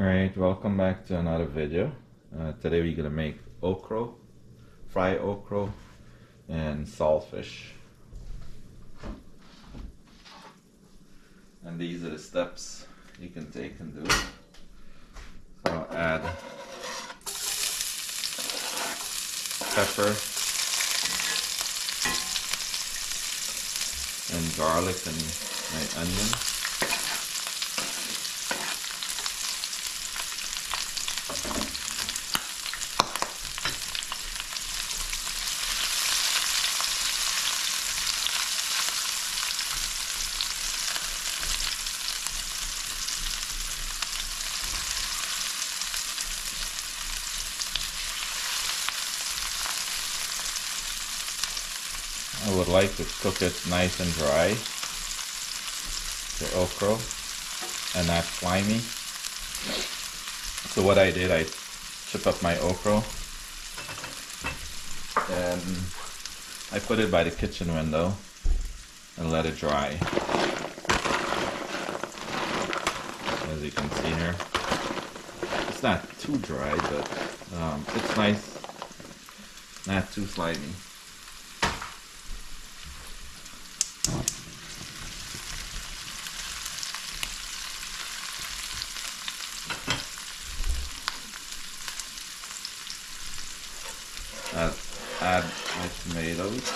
Alright, welcome back to another video. Uh, today we're gonna make okra, fry okra, and saltfish. And these are the steps you can take and do. So I'll add pepper and garlic and my onion. I would like to cook it nice and dry, the okra, and not slimy. So what I did, I chip up my okra, and I put it by the kitchen window and let it dry. As you can see here. It's not too dry, but um, it's nice, not too slimy. add, add my tomatoes.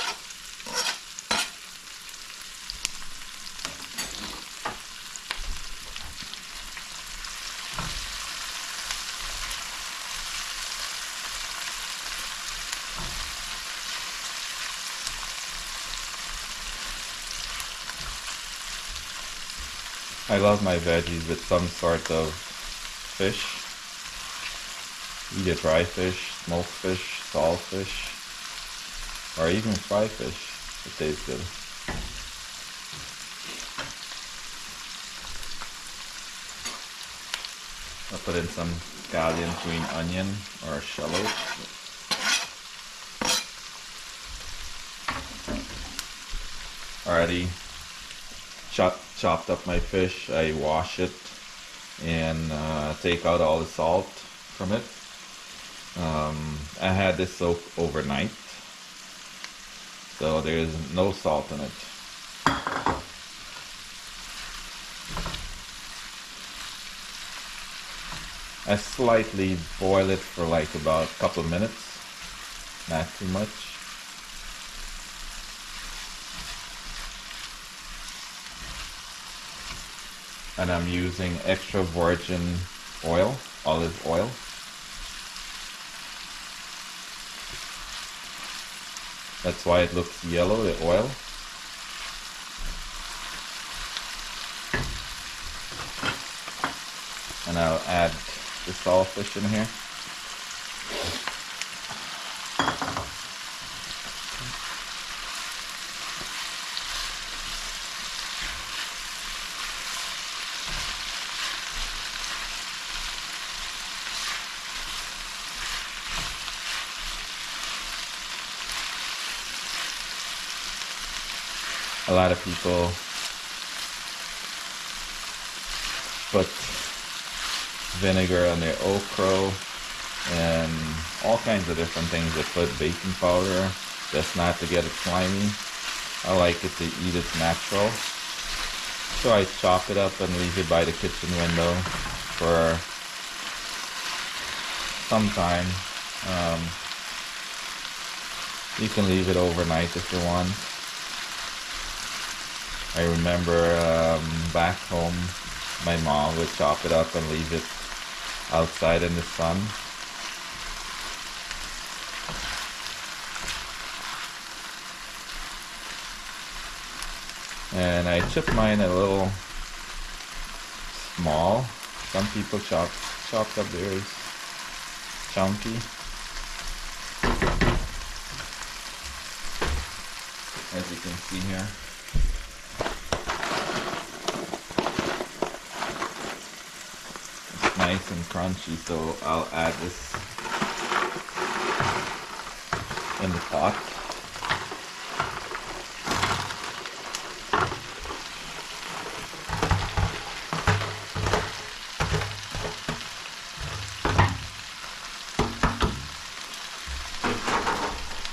I love my veggies with some sort of fish. Either dry fish, smoked fish, saltfish, or even fry fish. It tastes good. I'll put in some scallion green onion or shallot. Already chopped chopped up my fish. I wash it and uh, take out all the salt from it. Um, I had this soak overnight, so there's no salt in it. I slightly boil it for like about a couple minutes, not too much. And I'm using extra virgin oil, olive oil. That's why it looks yellow, the oil. And I'll add the saltfish in here. A lot of people put vinegar on their okra and all kinds of different things. They put baking powder just not to get it slimy. I like it to eat it natural. So I chop it up and leave it by the kitchen window for some time. Um, you can leave it overnight if you want. I remember um, back home, my mom would chop it up and leave it outside in the sun. And I chip mine a little small. Some people chop chopped up theirs chunky. As you can see here. nice and crunchy, so I'll add this in the pot.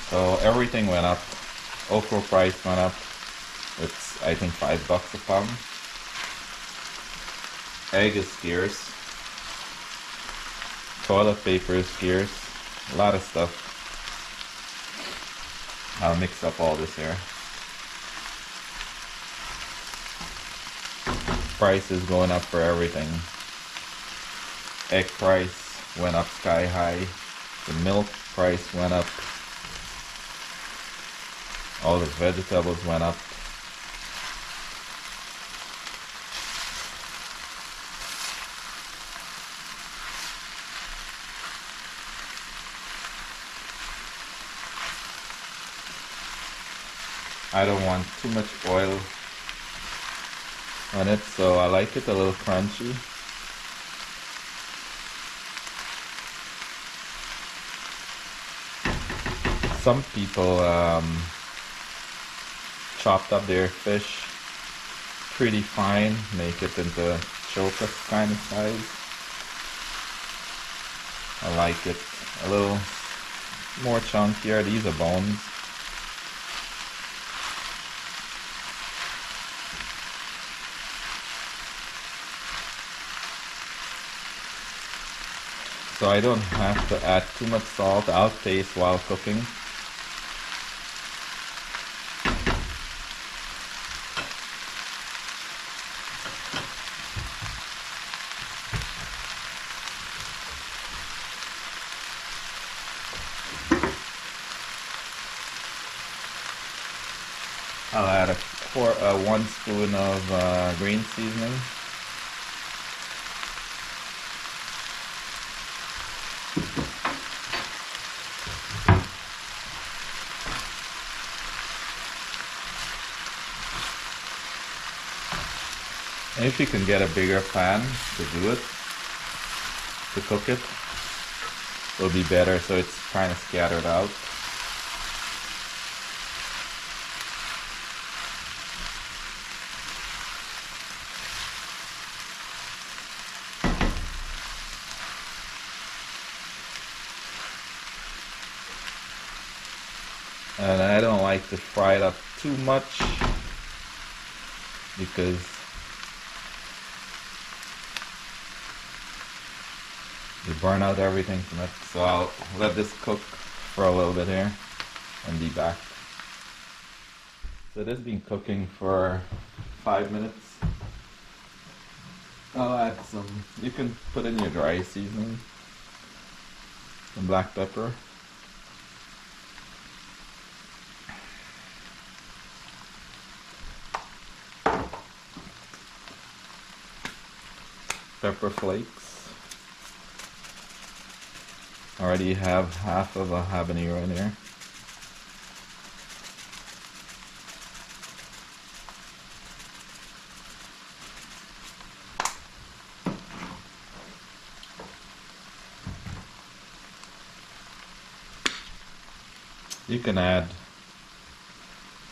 So everything went up. Okra price went up. It's I think five bucks a pound. Egg is scarce. Toilet paper gears. A lot of stuff. I'll mix up all this here. Price is going up for everything. Egg price went up sky high. The milk price went up. All the vegetables went up. I don't want too much oil on it, so I like it a little crunchy. Some people um, chopped up their fish pretty fine, make it into choker kind of size. I like it a little more chunkier. These are bones. So I don't have to add too much salt. I'll taste while cooking. I'll add a quart, uh, one spoon of uh, green seasoning. If you can get a bigger pan to do it, to cook it, will be better so it's kind of scattered out. And I don't like to fry it up too much because you burn out everything from it. So I'll let this cook for a little bit here and be back. So this has been cooking for five minutes. I'll add some, you can put in your dry seasoning, some black pepper. Pepper flakes. Already have half of a habanero in there. You can add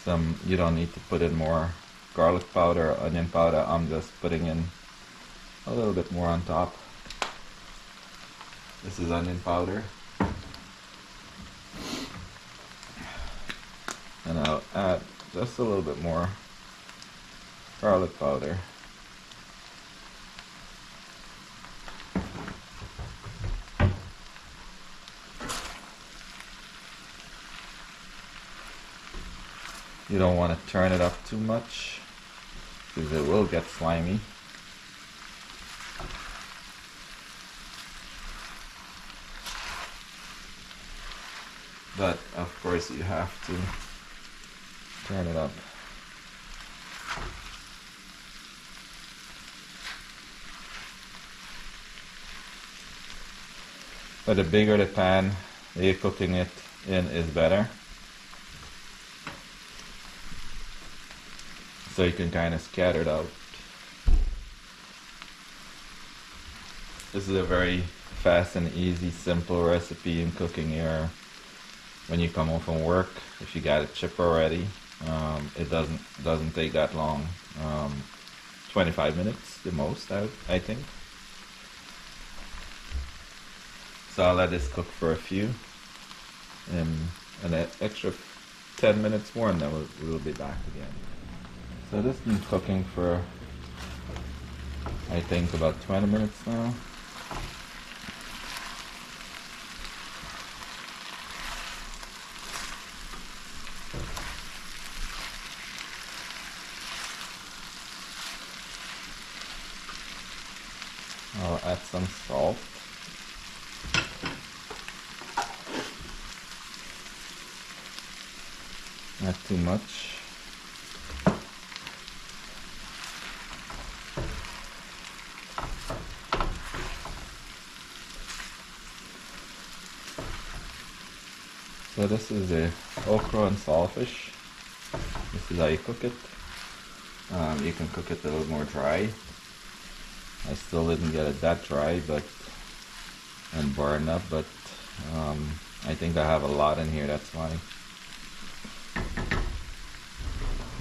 some, you don't need to put in more garlic powder onion powder. I'm just putting in a little bit more on top. This is onion powder. And I'll add just a little bit more garlic powder. You don't want to turn it up too much because it will get slimy. But of course you have to turn it up. But the bigger the pan you're cooking it in is better. So you can kind of scatter it out. This is a very fast and easy, simple recipe in cooking your when you come home from work, if you got a chip already, um, it doesn't doesn't take that long. Um, 25 minutes the most, I, I think. So I'll let this cook for a few, and an extra 10 minutes more and then we'll, we'll be back again. So this has been cooking for I think about 20 minutes now. Some salt. Not too much. So this is a okra and saltfish. This is how you cook it. Um, you can cook it a little more dry. I still didn't get it that dry, but and burn up, but um, I think I have a lot in here. That's why.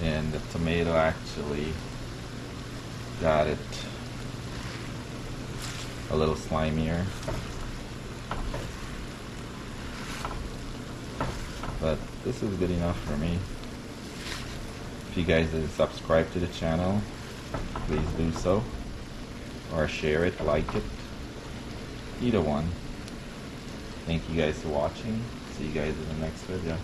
And the tomato actually got it a little slimier. But this is good enough for me. If you guys didn't subscribe to the channel, please do so. Or share it, like it. Either one. Thank you guys for watching. See you guys in the next video.